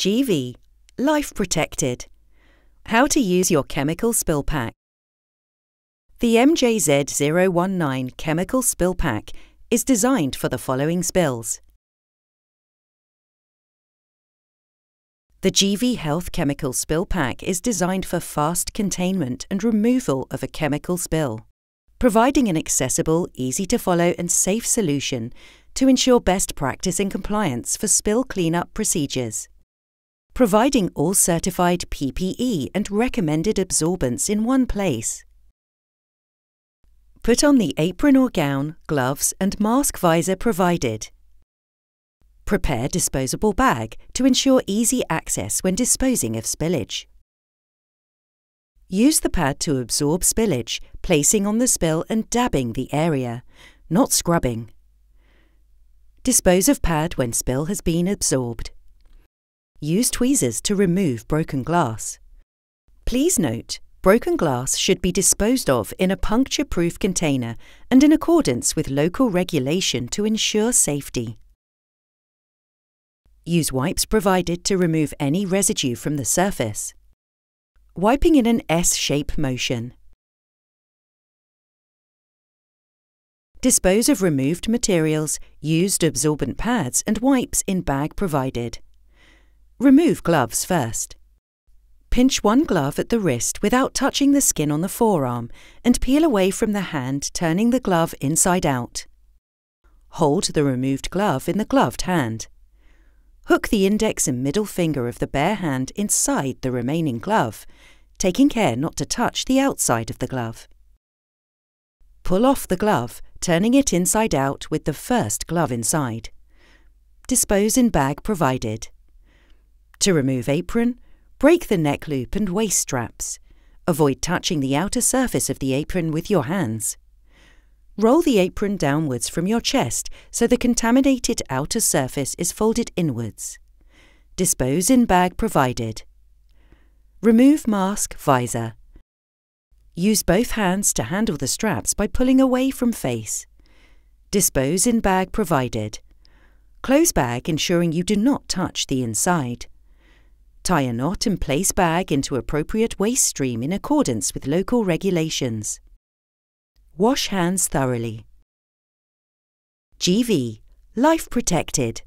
GV Life Protected How to use your chemical spill pack. The MJZ019 chemical spill pack is designed for the following spills. The GV Health Chemical Spill Pack is designed for fast containment and removal of a chemical spill, providing an accessible, easy to follow, and safe solution to ensure best practice and compliance for spill cleanup procedures providing all certified PPE and recommended absorbents in one place. Put on the apron or gown, gloves and mask visor provided. Prepare disposable bag to ensure easy access when disposing of spillage. Use the pad to absorb spillage, placing on the spill and dabbing the area, not scrubbing. Dispose of pad when spill has been absorbed. Use tweezers to remove broken glass. Please note, broken glass should be disposed of in a puncture-proof container and in accordance with local regulation to ensure safety. Use wipes provided to remove any residue from the surface. Wiping in an S-shape motion. Dispose of removed materials, used absorbent pads and wipes in bag provided. Remove gloves first. Pinch one glove at the wrist without touching the skin on the forearm and peel away from the hand, turning the glove inside out. Hold the removed glove in the gloved hand. Hook the index and middle finger of the bare hand inside the remaining glove, taking care not to touch the outside of the glove. Pull off the glove, turning it inside out with the first glove inside. Dispose in bag provided. To remove apron, break the neck loop and waist straps. Avoid touching the outer surface of the apron with your hands. Roll the apron downwards from your chest so the contaminated outer surface is folded inwards. Dispose in bag provided. Remove mask visor. Use both hands to handle the straps by pulling away from face. Dispose in bag provided. Close bag ensuring you do not touch the inside. Tie a knot and place bag into appropriate waste stream in accordance with local regulations. Wash hands thoroughly. GV Life Protected